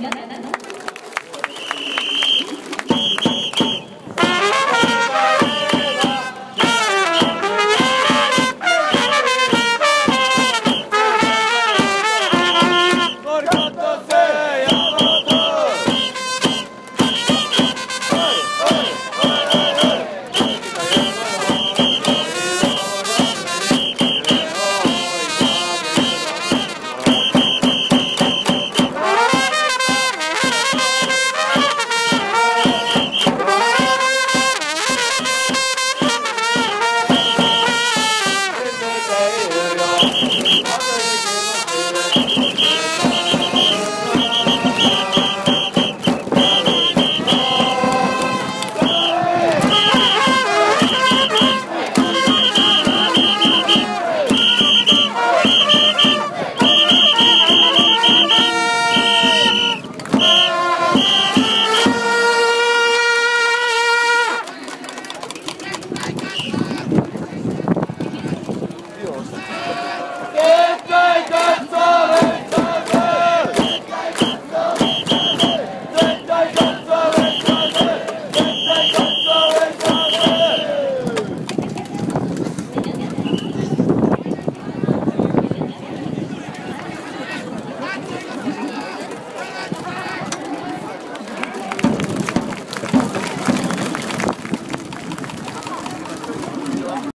何?